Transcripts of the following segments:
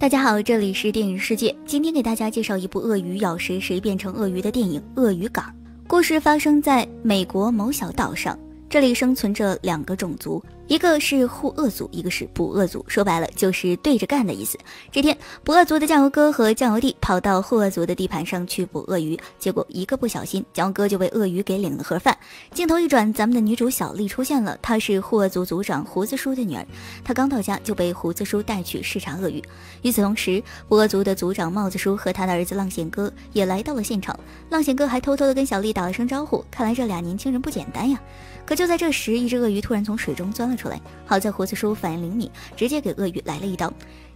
大家好，这里是电影世界。今天给大家介绍一部鳄鱼咬谁谁变成鳄鱼的电影《鳄鱼港》。故事发生在美国某小岛上，这里生存着两个种族。一个是护鳄族，一个是捕鳄族，说白了就是对着干的意思。这天，捕鳄族的酱油哥和酱油弟跑到护鳄族的地盘上去捕鳄鱼，结果一个不小心，酱油哥就被鳄鱼给领了盒饭。镜头一转，咱们的女主小丽出现了，她是护鳄族族长胡子叔的女儿。她刚到家就被胡子叔带去视察鳄鱼。与此同时，捕鳄族的族长帽子叔和他的儿子浪险哥也来到了现场。浪险哥还偷偷的跟小丽打了声招呼，看来这俩年轻人不简单呀。可就在这时，一只鳄鱼突然从水中钻了。出来好在胡子叔反应灵敏，直接给鳄鱼来了一刀。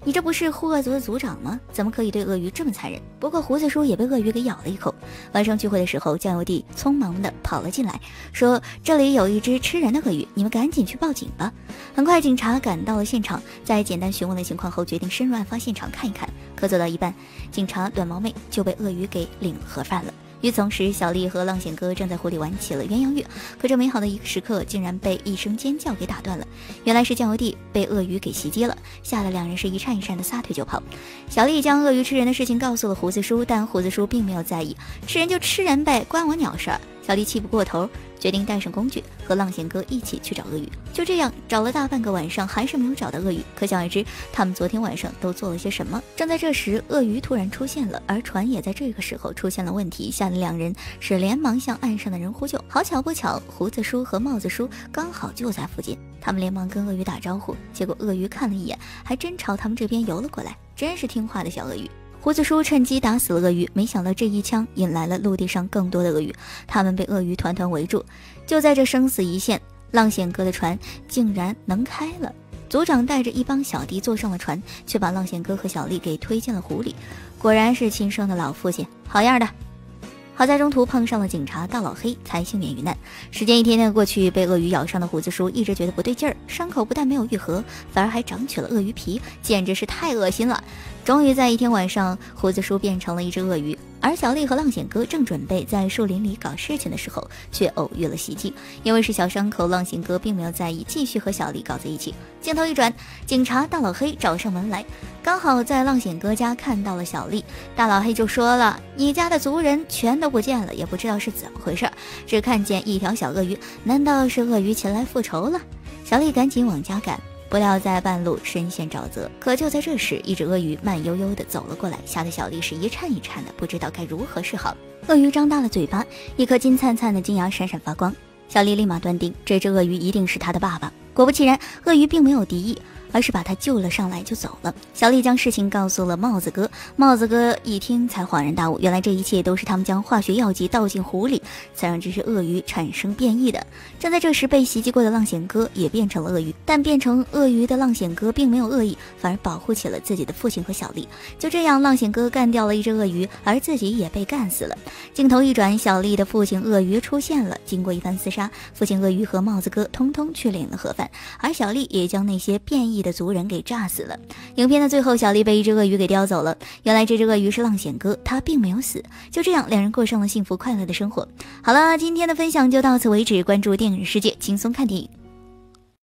你这不是护鳄族的族长吗？怎么可以对鳄鱼这么残忍？不过胡子叔也被鳄鱼给咬了一口。晚上聚会的时候，酱油弟匆忙的跑了进来，说这里有一只吃人的鳄鱼，你们赶紧去报警吧。很快，警察赶到了现场，在简单询问了情况后，决定深入案发现场看一看。可走到一半，警察短毛妹就被鳄鱼给领盒饭了。与此同时，小丽和浪险哥正在湖里玩起了鸳鸯浴，可这美好的一个时刻竟然被一声尖叫给打断了。原来是酱油弟被鳄鱼给袭击了，吓得两人是一颤一颤的撒腿就跑。小丽将鳄鱼吃人的事情告诉了胡子叔，但胡子叔并没有在意，吃人就吃人呗，关我鸟事儿。小丽气不过头，决定带上工具和浪险哥一起去找鳄鱼。就这样找了大半个晚上，还是没有找到鳄鱼。可想而知，他们昨天晚上都做了些什么。正在这时，鳄鱼突然出现了，而船也在这个时候出现了问题，吓得两人是连忙向岸上的人呼救。好巧不巧，胡子叔和帽子叔刚好就在附近，他们连忙跟鳄鱼打招呼。结果鳄鱼看了一眼，还真朝他们这边游了过来，真是听话的小鳄鱼。胡子叔趁机打死了鳄鱼，没想到这一枪引来了陆地上更多的鳄鱼，他们被鳄鱼团团围住。就在这生死一线，浪险哥的船竟然能开了。组长带着一帮小弟坐上了船，却把浪险哥和小丽给推进了湖里。果然是亲生的老父亲，好样的！好在中途碰上了警察大老黑，才幸免于难。时间一天天过去，被鳄鱼咬伤的胡子叔一直觉得不对劲儿，伤口不但没有愈合，反而还长起了鳄鱼皮，简直是太恶心了。终于在一天晚上，胡子叔变成了一只鳄鱼。而小丽和浪险哥正准备在树林里搞事情的时候，却偶遇了袭击。因为是小伤口，浪险哥并没有在意，继续和小丽搞在一起。镜头一转，警察大老黑找上门来，刚好在浪险哥家看到了小丽。大老黑就说了：“你家的族人全都不见了，也不知道是怎么回事，只看见一条小鳄鱼，难道是鳄鱼前来复仇了？”小丽赶紧往家赶。不料在半路深陷沼泽，可就在这时，一只鳄鱼慢悠悠地走了过来，吓得小丽是一颤一颤的，不知道该如何是好。鳄鱼张大了嘴巴，一颗金灿灿的金牙闪闪发光，小丽立马断定这只鳄鱼一定是她的爸爸。果不其然，鳄鱼并没有敌意。而是把他救了上来就走了。小丽将事情告诉了帽子哥，帽子哥一听才恍然大悟，原来这一切都是他们将化学药剂倒进湖里，才让这只鳄鱼产生变异的。正在这时，被袭击过的浪险哥也变成了鳄鱼，但变成鳄鱼的浪险哥并没有恶意，反而保护起了自己的父亲和小丽。就这样，浪险哥干掉了一只鳄鱼，而自己也被干死了。镜头一转，小丽的父亲鳄鱼出现了。经过一番厮杀，父亲鳄鱼和帽子哥通通去领了盒饭，而小丽也将那些变异。的族人给炸死了。影片的最后，小丽被一只鳄鱼给叼走了。原来这只鳄鱼是浪险哥，他并没有死。就这样，两人过上了幸福快乐的生活。好了，今天的分享就到此为止。关注电影世界，轻松看电影。